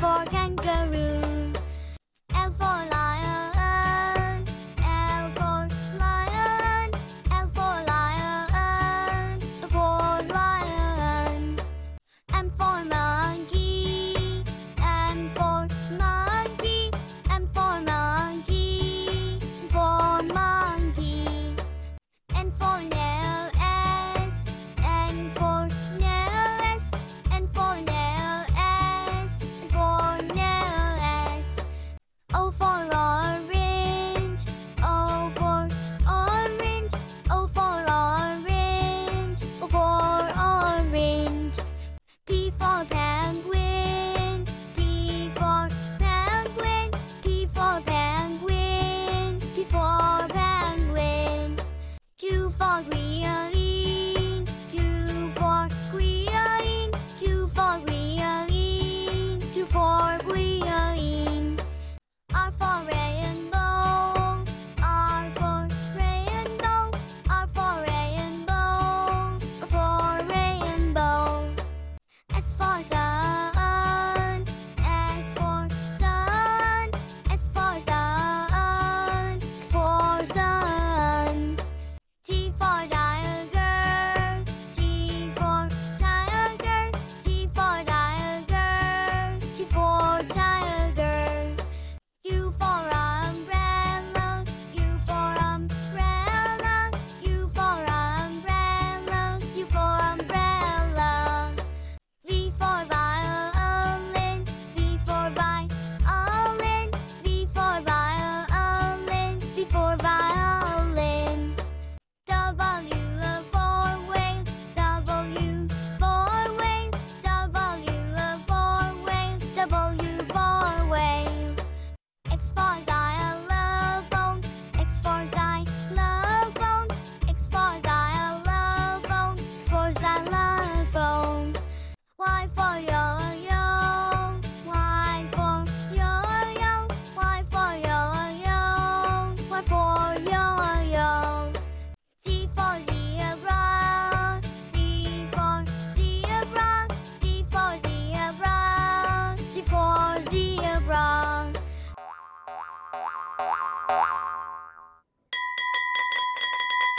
for kangaroo.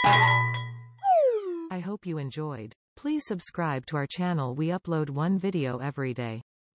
I hope you enjoyed. Please subscribe to our channel we upload one video every day.